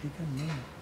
Fica mesmo.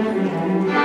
Música